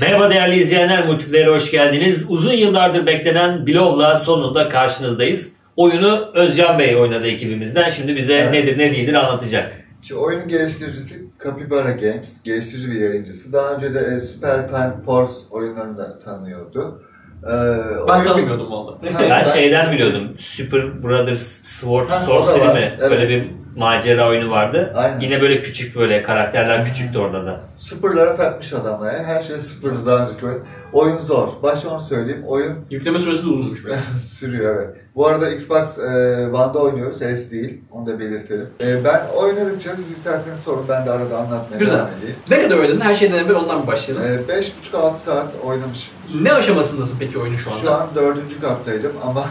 Merhaba değerli izleyenler, Multiplayer'e hoş geldiniz. Uzun yıllardır beklenen Belov'la sonunda karşınızdayız. Oyunu Özcan Bey oynadı ekibimizden. Şimdi bize Evet. nedir ne değildir anlatacak. Şimdi oyunun geliştiricisi Capybara Games, geliştirici bir yayıncısı. Daha önce de e, Super Time Force oyunlarını da tanıyordu. Ee, Ben tanımıyordum valla. Ben Ben- şeyden biliyordum. Super Brothers Sword Ha, Sorcery mi? evet. Böyle bir macera oyunu vardı. Aynen. Yine böyle küçük böyle karakterler küçüktü orada da. Super'lara takmış adamlar ya. Her şey Super'dı daha önceki oyun. Oyun zor. Başta onu söyleyeyim. Oyun Yükleme süresi de uzunmuş sürüyor evet. Bu arada Xbox e, One'da oynuyoruz. S değil. Onu da belirtelim. E, ben oynadıkça siz isterseniz sorun. Ben de arada anlatmaya Güzel. devam edeyim. Ne kadar oynadın? Her şeyden evvel ondan bir başlayalım. E, 5,5-6 saat oynamışım. Ne aşamasındasın peki oyunun şu anda? Şu an dördüncü kattaydım ama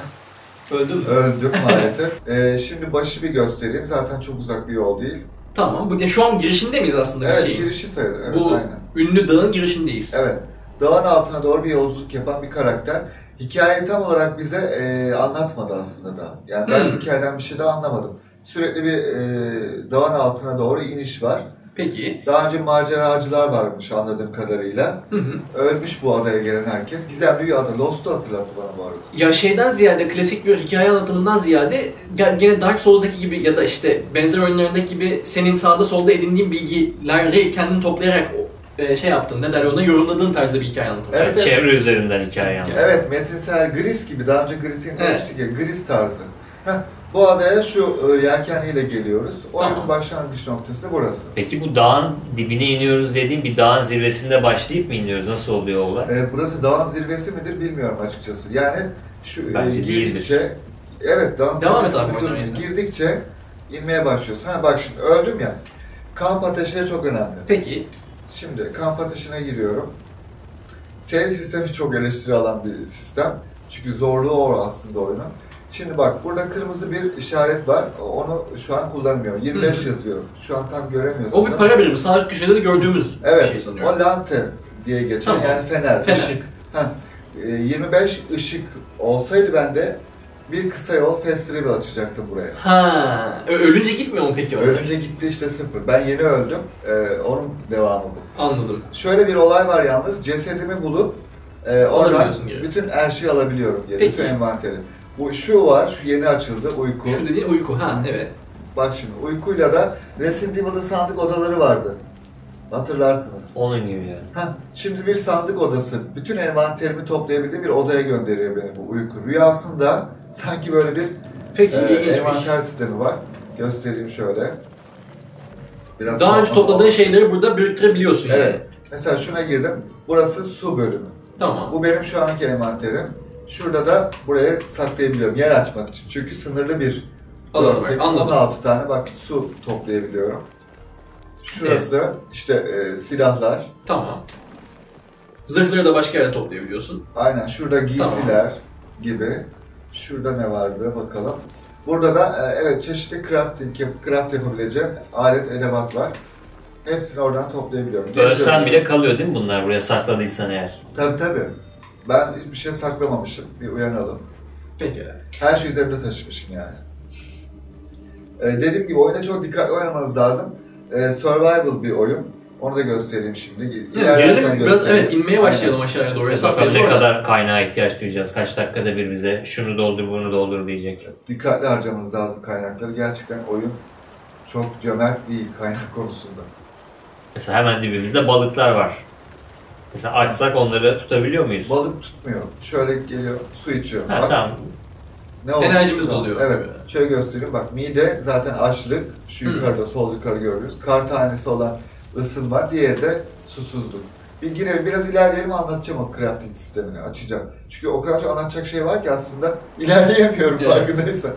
Öldün mü? öldüm maalesef. E, şimdi başı bir göstereyim. Zaten çok uzak bir yol değil. Tamam. Bu, şu an girişinde miyiz aslında bir Evet şeyin? girişi sayılır. Evet Bu aynen. ünlü dağın girişindeyiz. Evet. Dağın altına doğru bir yolculuk yapan bir karakter. Hikayeyi tam olarak bize e, anlatmadı aslında da. Yani ben Hmm. hikayeden bir şey de anlamadım. Sürekli bir e, dağın altına doğru iniş var. Peki. Daha önce maceracılar varmış anladığım kadarıyla. Hı hı. Ölmüş bu adaya gelen herkes. Gizemli bir ada. Lost'u hatırlattı bana bu arada. Ya şeyden ziyade, klasik bir hikaye anlatımından ziyade gene Dark Souls'daki gibi ya da işte benzer oyunlarındaki gibi senin sağda solda edindiğin bilgileri kendin toplayarak e, şey yaptın, ne der ona, yorumladığın tarzda bir hikaye anlatımı. Evet, evet. Çevre üzerinden hikaye anlatıyor. Evet metinsel Gris gibi. Daha önce Gris'i incelemiştik ya. Gris tarzı. Heh, bu adaya şu e, yelkenliyle geliyoruz. Oyunun Tamam. başlangıç noktası burası. Peki bu dağın dibine iniyoruz dediğim bir dağın zirvesinde başlayıp mı iniyoruz? Nasıl oluyor o olay? E, burası dağın zirvesi midir bilmiyorum açıkçası. Yani şu Bence e, değildir. girdikçe evet dağın Devam zirvesi. Girdikçe inmeye başlıyorsun. Ha bak şimdi öldüm ya. Kamp ateşleri çok önemli. Peki. Şimdi kamp ateşine giriyorum. Save sistemi çok eleştiri alan bir sistem. Çünkü zorluğu o aslında oyunun. Şimdi bak burada kırmızı bir işaret var. Onu şu an kullanmıyorum. 25 Hı yazıyor. Şu an tam göremiyorsun. O bir para birimi. Sağ üst köşede de gördüğümüz bir Evet. şey sanıyorum. o lantern diye geçer. Tamam. Yani fener. Fener. ışık. Heh, e, 25 ışık olsaydı bende bir kısa yol festival açacaktım buraya. Ha, ölünce gitmiyor mu peki öyle? Ölünce gitti işte sıfır. Ben yeni öldüm. Ee, onun devamı bu. Anladım. Şöyle bir olay var yalnız. Cesedimi bulup e, oradan bütün her şeyi alabiliyorum geri. Peki. Bütün envanteri. Bu şu var, şu yeni açıldı uyku. Şu dediğin uyku. Ha, evet. Bak şimdi uykuyla da Resident Evil'da sandık odaları vardı. Hatırlarsınız. Onun gibi yani. Heh, şimdi bir sandık odası. Bütün envanterimi toplayabildiğim bir odaya gönderiyor beni bu uyku. Rüyasında sanki böyle bir Peki, e, envanter sistemi var. Göstereyim şöyle. Biraz Daha önce topladığın şeyleri burada biriktirebiliyorsun yani. Evet. Mesela şuna girdim. Burası su bölümü. Tamam. Bu benim şu anki envanterim. Şurada da buraya saklayabiliyorum yer açmak için. Çünkü sınırlı bir anladım. 16 tane bak su toplayabiliyorum. Şurası işte e, silahlar. Tamam. Zırhları da başka yerde toplayabiliyorsun. Aynen şurada giysiler gibi. Şurada ne vardı bakalım. Burada da e, evet çeşitli crafting, yap- craft yapabileceğim alet edevat var. Hepsini oradan toplayabiliyorum. Ölsen bile kalıyor değil mi bunlar buraya sakladıysan eğer? Tabii tabii. Ben hiçbir şey saklamamışım. Bir uyanalım. Peki. Her şeyi üzerimde taşımışım yani. Ee, dediğim gibi oyuna çok dikkatli oynamanız lazım. Ee, survival bir oyun. Onu da göstereyim şimdi. Gelelim biraz evet inmeye başlayalım aşağıya doğru. Esas ne kadar kaynağa ihtiyaç duyacağız. Kaç dakikada bir bize şunu doldur bunu doldur diyecek. Dikkatli harcamanız lazım kaynakları. Gerçekten oyun çok cömert değil kaynak konusunda. Mesela hemen dibimizde balıklar var. Mesela açsak onları tutabiliyor muyuz? Balık tutmuyor. Şöyle geliyor, su içiyor. Ha, Bak, tamam. ne oldu? Enerjimiz Tamam. doluyor. Evet. Şöyle göstereyim. Bak mide zaten açlık. Şu Hı. yukarıda, sol yukarı görüyoruz. Kar tanesi olan ısınma. Diğeri de susuzluk. Bir girelim, biraz ilerleyelim anlatacağım o crafting sistemini, açacağım. Çünkü o kadar çok anlatacak şey var ki aslında ilerleyemiyorum Evet. farkındaysan.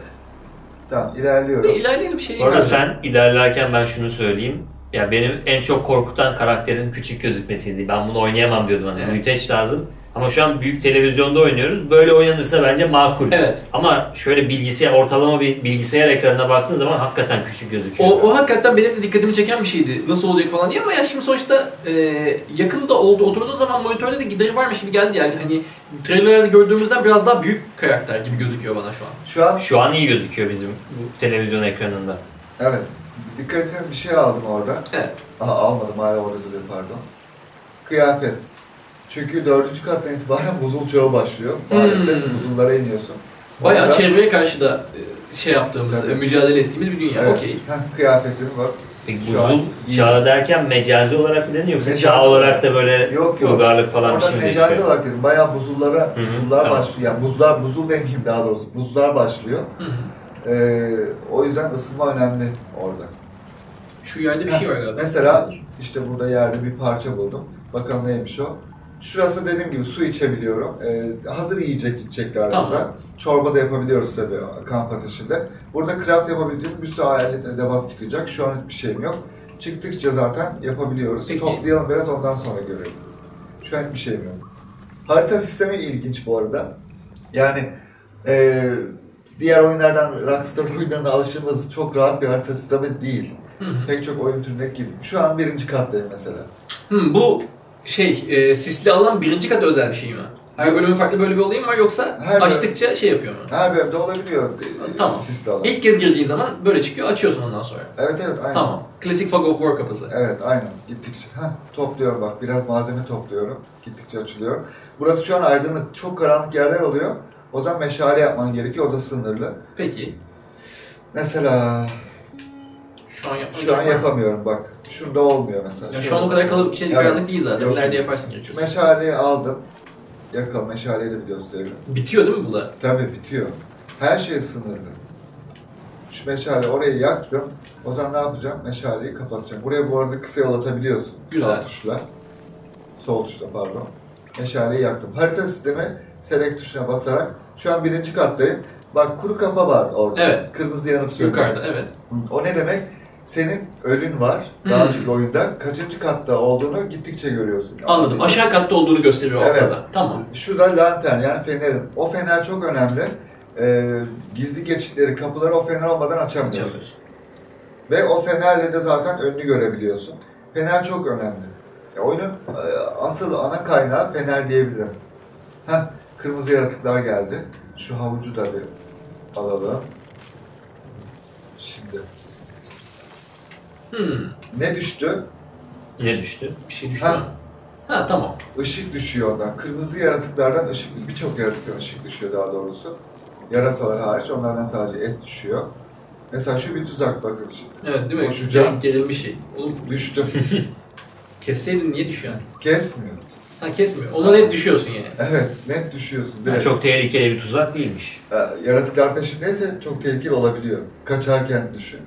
Tamam, ilerliyorum. Bir ilerleyelim şey. Bu arada sen ilerlerken ben şunu söyleyeyim. Ya benim en çok korkutan karakterin küçük gözükmesiydi. Ben bunu oynayamam diyordum. Hani Evet. büyüteç lazım. Ama şu an büyük televizyonda oynuyoruz. Böyle oynanırsa bence makul. Evet. Ama şöyle bilgisayar, ortalama bir bilgisayar ekranına baktığın zaman hakikaten küçük gözüküyor. O, o hakikaten benim de dikkatimi çeken bir şeydi. Nasıl olacak falan diye ama ya şimdi sonuçta e, yakında oldu. Oturduğun zaman monitörde de gideri varmış gibi geldi yani. Hani trailerlerde gördüğümüzden biraz daha büyük karakter gibi gözüküyor bana şu an. Şu an, Şu an iyi gözüküyor bizim bu televizyon ekranında. evet. Dikkat etsene bir şey aldım orada. Evet. Aha almadım hala orada duruyor pardon. Kıyafet. Çünkü dördüncü kattan itibaren buzul çağı başlıyor. Maalesef Hmm. buzullara iniyorsun. Bayağı Orada- çevreye karşı da e, şey yaptığımız, Tabii. mücadele ettiğimiz bir dünya. Evet. Okey. Heh, kıyafetin bak. Peki buzul çağı derken mecazi olarak mı deniyor yoksa Mecazi çağ olarak da böyle Yok yok. uygarlık falan bir şey mi mecazi değişiyor? olarak dedim. Bayağı buzullara, Hı hı, buzullar tamam. başlıyor. Yani buzlar, buzul demeyeyim daha doğrusu. Buzlar başlıyor. Hı Ee, o yüzden ısınma önemli orada. Şu yerde bir şey var galiba. Mesela işte burada yerde bir parça buldum. Bakalım neymiş o. Şurası dediğim gibi su içebiliyorum. Ee, hazır yiyecek içecekler Tamam. burada. Çorba da yapabiliyoruz tabii kamp ateşinde. Burada craft yapabileceğim bir sürü alet edevat çıkacak. Şu an hiçbir şeyim yok. Çıktıkça zaten yapabiliyoruz. Peki. Toplayalım biraz ondan sonra görelim. Şu an hiçbir şeyim yok. Harita sistemi ilginç bu arada. Yani e, diğer oyunlardan, Rockstar oyunlarına alıştığımız çok rahat bir harita sistemi değil. Hı hı. Pek çok oyun türündeki gibi. Şu an birinci kattayım mesela. Hı, bu şey, e, sisli alan birinci kat özel bir şey mi? Her bölümün farklı böyle bir olayı mı var yoksa Her bölüm- açtıkça şey yapıyor mu? Her bölümde olabiliyor. e, Tamam. Sisli alan. İlk kez girdiğin zaman böyle çıkıyor, açıyorsun ondan sonra. Evet evet aynen. Tamam. Klasik Fog of War kapısı. Evet aynen. Gittikçe. Heh, topluyorum bak. Biraz malzeme topluyorum. Gittikçe açılıyor. Burası şu an aydınlık. Çok karanlık yerler oluyor. O zaman meşale yapman gerekiyor. O da sınırlı. Peki. Mesela Şu an şu an yapamıyorum bak. Şurada olmuyor mesela. Ya şu an o kadar kalabalık şey Evet. karanlık değil zaten. Yok. İleride yaparsın gerekiyorsa. Meşaleyi aldım. Yakalım. Meşaleyi de bir gösterelim. Bitiyor değil mi bu da? Tabii bitiyor. Her şey sınırlı. Şu meşale orayı yaktım. O zaman ne yapacağım? Meşaleyi kapatacağım. Buraya bu arada kısa yol atabiliyorsun. Güzel. Sağ tuşla. Sol tuşla pardon. Meşaleyi yaktım. Harita sistemi select tuşuna basarak şu an birinci kattayım. Bak kuru kafa var orada. Evet. Kırmızı yanıp sönüyor. Yukarıda evet. O ne demek? Senin ölün var daha Hmm. önceki oyunda. Kaçıncı katta olduğunu gittikçe görüyorsun. Anladım. Aşağı katta olduğunu gösteriyor Evet. ortada. Tamam. Şurada lantern yani fenerin. O fener çok önemli. Ee, gizli geçitleri, kapıları o fener olmadan açamıyorsun. Açamıyorsun. Ve o fenerle de zaten önünü görebiliyorsun. Fener çok önemli. Ya oyunun e, asıl ana kaynağı fener diyebilirim. Heh, kırmızı yaratıklar geldi. Şu havucu da bir alalım. Şimdi Hmm. ne düştü? Ne düştü? Bir şey düştü. Ha. Ha. ha tamam. Işık düşüyor ondan. Kırmızı yaratıklardan ışık, birçok yaratıktan ışık düşüyor daha doğrusu. Yarasalar hariç onlardan sadece et düşüyor. Mesela şu bir tuzak bakın şimdi. Evet değil mi? Koşacağım. Ger- Gerilmiş şey. Oğlum Düştüm. kesseydin niye düşüyor? Kesmiyor. Ha kesmiyor. Ona net düşüyorsun yani. Evet net düşüyorsun. Yani çok tehlikeli bir tuzak değilmiş. Ya, Yaratıklar peşindeyse çok tehlikeli olabiliyor. Kaçarken düşün.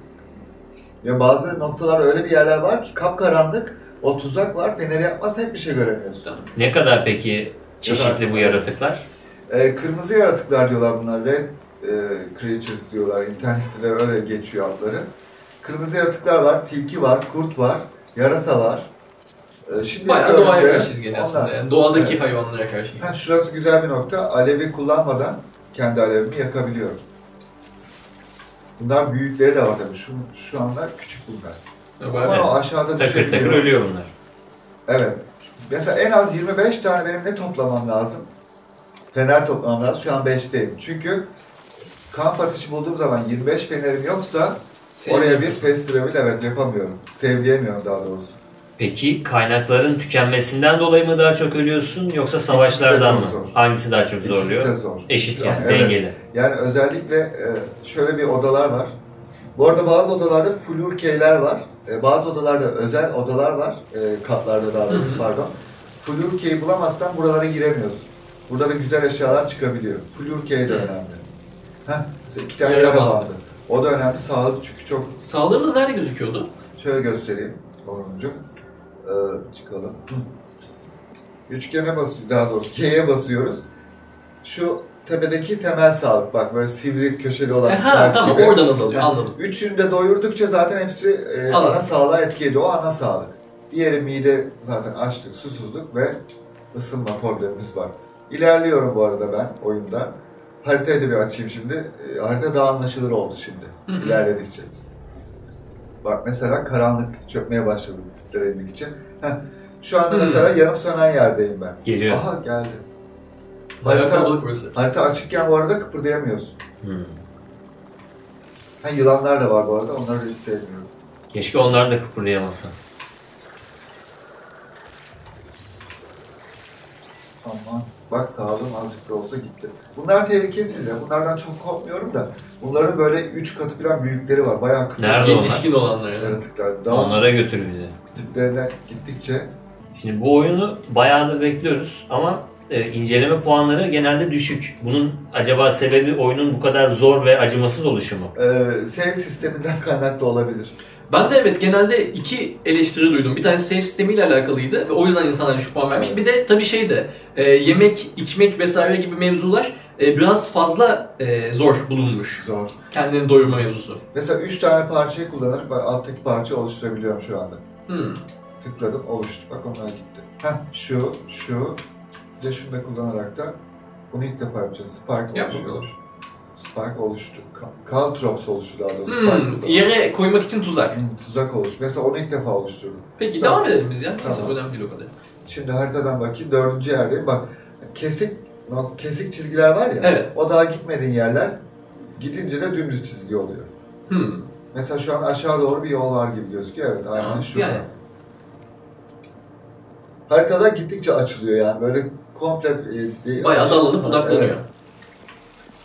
Ya bazı noktalar öyle bir yerler var ki kapkaranlık, o tuzak var, feneri yapmaz hep bir şey göremiyorsun. Tamam. Ne kadar peki çeşitli bu yaratıklar? Ee, kırmızı yaratıklar diyorlar bunlar, red e, creatures diyorlar, internette de öyle geçiyor adları. Kırmızı yaratıklar var, tilki var, kurt var, yarasa var. Ee, şimdi Bayağı doğaya karşıyız gene aslında. Yani doğadaki Evet. hayvanlara karşı. Ha, şurası güzel bir nokta. Alevi kullanmadan kendi alevimi yakabiliyorum. Bunlar büyükleri de var tabii. Şu, şu anda küçük bunlar. Ama aşağıda Takır takır ölüyor bunlar. Evet. Mesela en az 25 tane benim ne toplamam lazım? Fener toplamam lazım. Şu an 5'teyim. Çünkü kamp ateşi bulduğum zaman 25 fenerim yoksa oraya bir festival evet yapamıyorum. Sevdiyemiyorum daha doğrusu. Peki kaynakların tükenmesinden dolayı mı daha çok ölüyorsun yoksa savaşlardan mı? zor. Hangisi daha çok İkisi zorluyor? de zor. Eşit yani Evet. dengeli. Yani özellikle e, şöyle bir odalar var. Bu arada bazı odalarda flur keyler var. E, Bazı odalarda özel odalar var. E, Katlarda daha doğrusu pardon. Flur key bulamazsan buralara giremiyorsun. Burada da güzel eşyalar çıkabiliyor. Flur key de önemli. Heh, mesela iki tane Yara bandı. O da önemli. Sağlık çünkü çok Sağlığımız nerede gözüküyordu? Şöyle göstereyim Orhun'cum. Ee, çıkalım. Üçgene basıyoruz, daha doğrusu G'ye basıyoruz. Şu tepedeki temel sağlık, bak böyle sivri köşeli olan E, ha tamam gibi. oradan azalıyor Ha, anladım. Üçünü de doyurdukça zaten hepsi e, Anladım. ana sağlığa etki ediyor. O ana sağlık. Diğeri mide zaten açlık, susuzluk ve ısınma problemimiz var. İlerliyorum bu arada ben oyunda. Haritayı da bir açayım şimdi. E, harita daha anlaşılır oldu şimdi. Hı hı. ilerledikçe. Bak mesela karanlık çökmeye başladı inmek için. Heh, şu anda Hı. mesela yarım sönen yerdeyim ben. Geliyor. Aha geldi. Bayağı Harita, kalabalık burası. harita açıkken bu arada kıpırdayamıyorsun. Hmm. Ha, yılanlar da var bu arada onları da hiç sevmiyorum. Keşke onlar da kıpırdayamasa. Aman. Bak sağlığım azıcık da olsa gitti. Bunlar tehlikesiz ya. Bunlardan çok korkmuyorum da. Bunların böyle 3 katı falan büyükleri var. Bayağı kıvrak Nerede onlar? Yetişkin olanlar yani. yaratıklar. Daha Onlara götür bizi. Diplerine gittikçe Şimdi bu oyunu bayağıdır bekliyoruz ama e, inceleme puanları genelde düşük. Bunun acaba sebebi oyunun bu kadar zor ve acımasız oluşu mu? e, save sisteminden kaynaklı olabilir. Ben de evet genelde iki eleştiri duydum. Bir tanesi save sistemiyle alakalıydı ve o yüzden insanlar düşük puan vermiş. Bir de tabii şey de e, yemek, içmek vesaire gibi mevzular e, biraz fazla e, zor bulunmuş. Zor. Kendini doyurma mevzusu. Mesela 3 tane parçayı kullanarak alttaki parça oluşturabiliyorum şu anda. Hmm. Tıkladım oluştu. Bak onlar gitti. Heh şu, şu. Bir de şunu da kullanarak da bunu ilk defa yapacağım. Spark Yap oluşuyor. Spark oluştu. Caltrops oluştu daha doğrusu. Hmm. Yere koymak için tuzak. Hmm, tuzak oluştu. Mesela onu ilk defa oluşturdum. Peki Tamam. devam edelim biz ya. Neyse Tamam. önemli değil o kadar. Şimdi haritadan bakayım. Dördüncü yerdeyim. Bak kesik kesik çizgiler var ya. Evet. O daha gitmediğin yerler gidince de dümdüz çizgi oluyor. Hmm. Mesela şu an aşağı doğru bir yol var gibi gözüküyor. Evet aynen Tamam, şurada. yani. Haritada gittikçe açılıyor yani böyle komple e, Bayağı dallanıp budaklanıyor. Evet.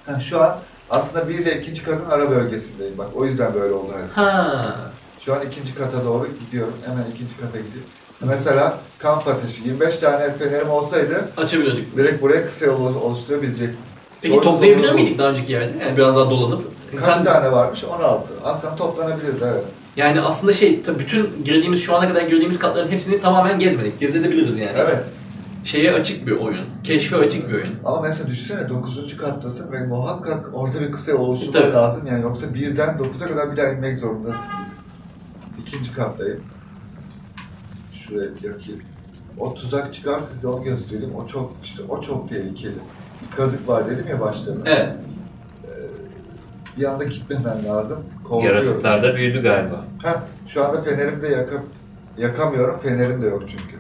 Ha, şu an aslında bir ile ikinci katın ara bölgesindeyim bak. O yüzden böyle oldu harita. Ha. Şu an ikinci kata doğru gidiyorum. Hemen ikinci kata gidiyorum. Mesela kamp ateşi. 25 tane fenerim olsaydı Açabiliyorduk. direkt buraya kısa yol oluş- oluşturabilecek. Peki Doğru, toplayabilir miydik daha önceki yerde? Yani biraz daha dolanıp. Kaç tane varmış? 16. Aslında toplanabilirdi evet. Yani aslında şey, tabii bütün girdiğimiz, şu ana kadar girdiğimiz katların hepsini tamamen gezmedik. Gezebiliriz yani. Evet. Şeye açık bir oyun. Keşfe açık bir oyun. Ama mesela düşünsene 9. kattasın ve muhakkak orada bir kısa Tabii. lazım yani yoksa birden 9'a kadar bir daha inmek zorundasın. İkinci kattayım. Şuraya yakayım. O tuzak çıkar size onu göstereyim. O çok işte o çok tehlikeli. Bir kazık var dedim ya başta. Evet. Bir anda gitmemen lazım. Korkuyorum. Yaratıklar da büyüdü galiba. Heh, şu anda fenerimi de yakıp yakamıyorum. Fenerim de yok çünkü.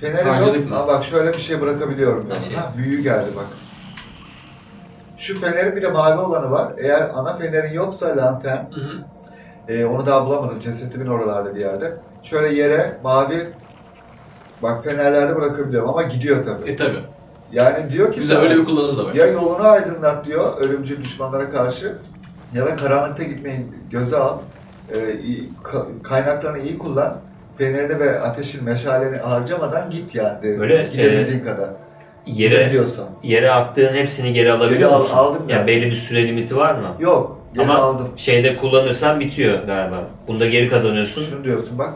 Fenerim Harcadık yok mı? bak şöyle bir şey bırakabiliyorum. Ha, Yani. şey. Ha, büyüğü geldi bak. Şu fenerin bir de mavi olanı var. Eğer ana fenerin yoksa lantern, Hı hı. e, onu daha bulamadım. Cesetimin oralarda bir yerde. Şöyle yere mavi bak fenerlerde bırakabiliyorum ama gidiyor tabii. E tabi. Yani diyor ki Güzel sana, öyle bir kullanım da var. ya yolunu aydınlat diyor ölümcül düşmanlara karşı ya da karanlıkta gitmeyi göze al. İyi- ka- kaynaklarını iyi kullan. Fenerini ve ateşin meşaleni harcamadan git yani. derim. Öyle, Gidebildiğin kadar. Yere yere attığın hepsini geri alabiliyor Geri al- musun? aldım yani ben. belli bir süre limiti var mı? Yok. Geri Ama aldım. şeyde kullanırsan bitiyor galiba. Bunda geri kazanıyorsun. Şunu diyorsun bak.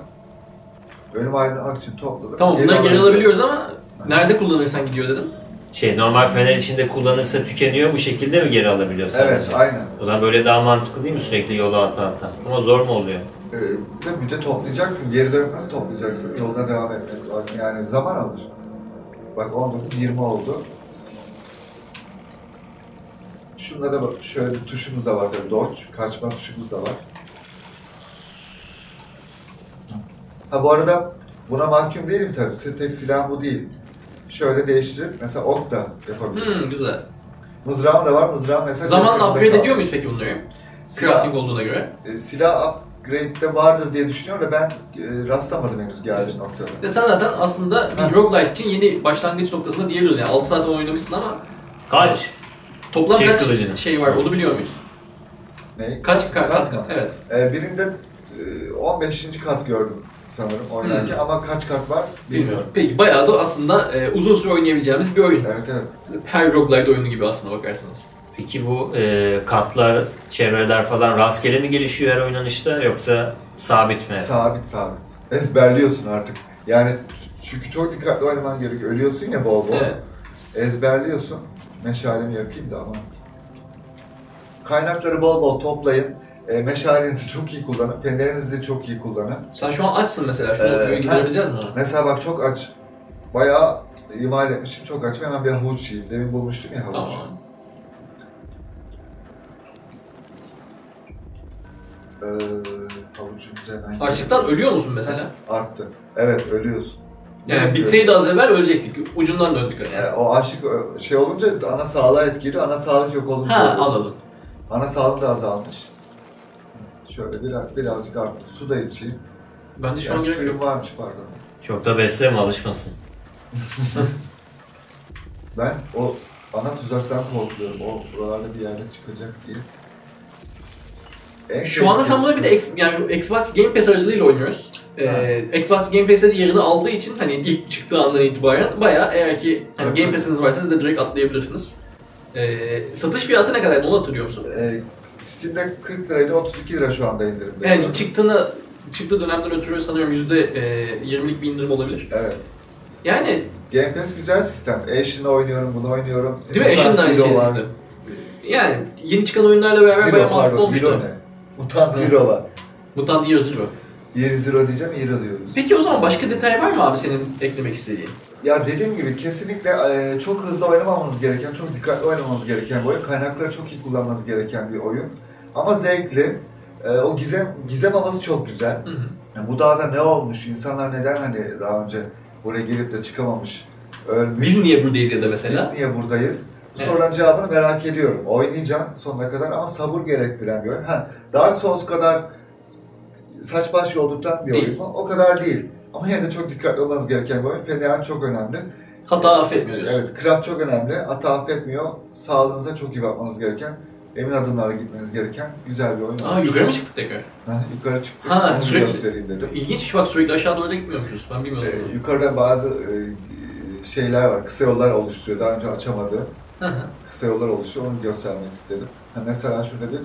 Önümü aydınlatmak için topladım. Tamam bunları geri alabiliyoruz ama nerede kullanırsan gidiyor dedim. Şey normal fener içinde kullanırsa tükeniyor bu şekilde mi geri alabiliyor sadece? Evet aynen. O zaman böyle daha mantıklı değil mi sürekli yola ata ata? Ama zor mu oluyor? Ee, bir de- toplayacaksın. Geri dönüp nasıl toplayacaksın? Yoluna devam etmek lazım. Yani zaman alır. Bak 19, 20 oldu. Şunda da bak şöyle bir tuşumuz da var tabii. Dodge. Kaçma tuşumuz da var. Ha bu arada buna mahkum değilim tabii. Tek silahım bu değil. Şöyle değiştirip mesela ok da yapabilirim. Hmm güzel. Mızrağım da var. Mızrağım mesela... Zamanla upgrade kal- ediyor muyuz peki bunları? Silah- Crafting olduğuna göre. E, silah upgrade'de vardır diye düşünüyorum ve ben e, rastlamadım henüz geldiğim noktada. Ve sen zaten aslında Ha. bir roguelite için yeni başlangıç noktasında diyebiliyoruz yani 6 saat oynamışsın ama Kaç? toplam Çek kaç kılıcını. şey var onu biliyor muyuz? Ne? Kaç kat? kat kat, mı? Evet. E, birinde e, 15. kat gördüm sanırım oynarken ama kaç kat var bilmiyorum. Bilmiyorum. Peki bayağı da aslında e, uzun süre oynayabileceğimiz bir oyun. Evet evet. Her roguelite oyunu gibi aslında bakarsanız. Peki bu e, katlar, çevreler falan rastgele mi gelişiyor her oynanışta yoksa sabit mi? Sabit sabit. Ezberliyorsun artık. Yani çünkü çok dikkatli oynaman gerekiyor. Ölüyorsun ya bol bol. Evet. Ezberliyorsun. Meşalemi yakayım da ama. Kaynakları bol bol toplayın. E, meşalenizi çok iyi kullanın. Fenerinizi çok iyi kullanın. Sen şu an açsın mesela. Şunu Ee, ee, gidebileceğiz mi? Mesela bak çok aç. Bayağı imal etmişim. Çok açım. Hemen bir havuç yiyeyim. Demin bulmuştum ya havuç. Tamam. Ee, havucumuzu hemen Açlıktan ölüyor musun mesela? Arttı. Evet ölüyorsun. Yani Evet, bitseydi az evvel ölecektik. Ucundan döndük yani. Yani o açlık şey olunca ana sağlığa etkiliyor. Ana sağlık yok olunca Ha ölüyorsun. anladım. Ana sağlık da azalmış. Şöyle biraz, birazcık arttı. Su da içeyim. Bence şu an Yani gerek yok. suyum varmış pardon. Çok da besleme alışmasın. Ben o ana tuzaktan korkuyorum. O buralarda bir yerde çıkacak diye. En Şu anda sen tehlikeli- bir de X, yani Xbox Game Pass aracılığıyla oynuyoruz. Ee, Xbox Game Pass'e de yerini aldığı için hani ilk çıktığı andan itibaren bayağı eğer ki hani Evet. Game Pass'iniz varsa siz de direkt atlayabilirsiniz. Ee, satış fiyatı ne kadar onu hatırlıyor musun? Ee, Steam'de 40 liraydı 32 lira şu anda indirimde. Yani çıktığını çıktığı dönemden ötürü sanıyorum %20'lik bir indirim olabilir. Evet. Yani Game Pass güzel sistem. Ashen'la oynuyorum, bunu oynuyorum. değil mi? Ashen de aynı şey. var. Yani yeni çıkan oyunlarla beraber bayağı Zero mantıklı pardon, olmuştu. Hero ne? Mutant Zero var. Mutant Year Zero. Yeni Zero diyeceğim, Hero diyoruz. Peki o zaman başka detay var mı abi senin eklemek istediğin? Ya dediğim gibi kesinlikle e, çok hızlı oynamamanız gereken, çok dikkatli oynamanız gereken bir oyun. Kaynakları çok iyi kullanmanız gereken bir oyun. Ama zevkli. E, o gizem gizem havası çok güzel. Hı hı. Yani bu dağda ne olmuş? İnsanlar neden hani daha önce buraya gelip de çıkamamış, ölmüş? Biz niye buradayız ya da mesela? Biz niye buradayız? Bu Evet. sorunun cevabını merak ediyorum. Oynayacağım sonuna kadar ama sabır gerektiren bir oyun. Ha, Dark Souls kadar saç baş yoldurtan bir Değil. oyun mu? O kadar değil. Ama yine de çok dikkatli olmanız gereken bir oyun. Fener çok önemli. Hata affetmiyor diyorsun. Evet, craft çok önemli. Hata affetmiyor. Sağlığınıza çok iyi bakmanız gereken, emin adımlarla gitmeniz gereken güzel bir oyun. Aa yukarı mı çıktık tekrar? Ha, yukarı çıktık. Ha, Onu sürekli- göstereyim dedim. İlginç bak sürekli aşağı doğru da gitmiyormuşuz. Ben bilmiyordum. Ee, yukarıda bazı e, şeyler var, kısa yollar oluşturuyor. Daha önce hı. kısa yollar oluşuyor. Onu göstermek istedim. Ha, mesela şurada bir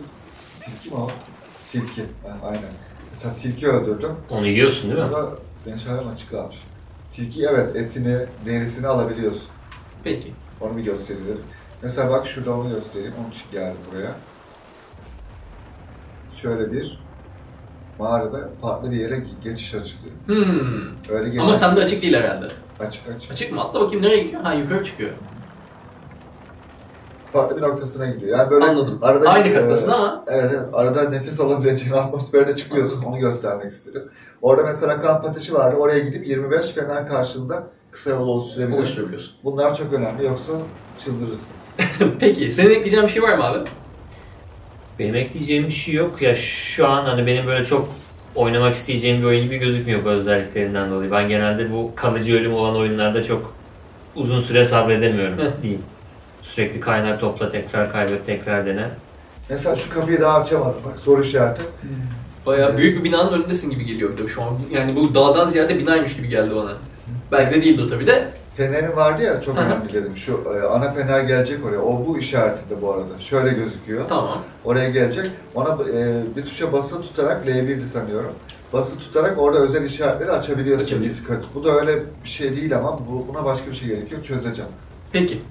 tilki mi o? Tilki. Ha, aynen. Mesela tilki öldürdüm. Onu yiyorsun değil mi? Burada benşalem açık kalmış. Tilki evet etini, derisini alabiliyorsun. Peki. Onu bir gösterelim. Mesela bak şurada onu göstereyim. Onun için geldim buraya. Şöyle bir mağarada farklı bir yere geçiş açılıyor. Hmm. Öyle geçiş. Ama sende açık değil herhalde. Açık açık. Açık mı? Atla bakayım nereye gidiyor? Ha yukarı çıkıyor. Farklı bir noktasına gidiyor. Yani böyle Anladım. arada Aynı e, katlasın ama Evet, evet. Arada nefes alabileceğin atmosferde çıkıyorsun. Onu göstermek istedim. Orada mesela kamp ateşi vardı. Oraya gidip 25 fener karşılığında kısa yol oluşturabiliyorsun. Bunlar çok önemli. Yoksa çıldırırsınız. Peki senin ekleyeceğin bir şey var mı abi? Benim ekleyeceğim bir şey yok. Ya şu an hani benim böyle çok oynamak isteyeceğim bir oyun gibi gözükmüyor bu özelliklerinden dolayı. Ben genelde bu kalıcı ölüm olan oyunlarda çok uzun süre sabredemiyorum diyeyim. Sürekli kaynak topla, tekrar kaybet, tekrar dene. Mesela şu kapıyı daha açamadım. Bak soru işareti. Bayağı büyük bir binanın önündesin gibi geliyor bir de şu an. Yani bu dağdan ziyade binaymış gibi geldi bana. Belki de değildir tabii de. Fenerin vardı ya çok Hı önemli dedim. Şu e, ana fener gelecek oraya. O bu işaretinde bu arada. Şöyle gözüküyor. Tamam. Oraya gelecek. Ona e, bir tuşa basılı tutarak L1'di sanıyorum. Basılı tutarak orada özel işaretleri açabiliyorsun. Açabiliyorsun. Bu da öyle bir şey değil ama bu, buna başka bir şey gerekiyor. Çözeceğim. Peki.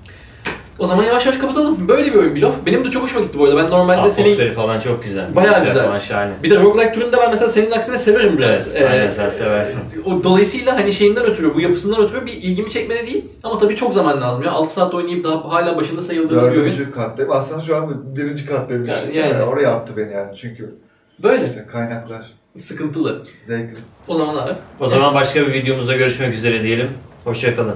O zaman yavaş yavaş kapatalım. Böyle bir oyun Bilo. Benim de çok hoşuma gitti bu arada. Ben normalde senin... Atmosferi falan çok güzel. Bayağı güzel. Falan şahane. Bir de roguelike türünü de ben mesela senin aksine severim biraz. Evet, aynen, sen seversin. O, dolayısıyla hani şeyinden ötürü, bu yapısından ötürü bir ilgimi çekmedi değil. Ama tabii çok zaman lazım ya. 6 saat oynayıp daha hala başında sayıldığımız bir oyun. Dördüncü kattayım. Aslında şu an birinci kattayım. Yani- Yani, yani. Oraya attı beni yani. Çünkü Böyle. işte kaynaklar Sıkıntılı. zevkli. O zaman abi. O zaman başka bir videomuzda görüşmek üzere diyelim. Hoşçakalın.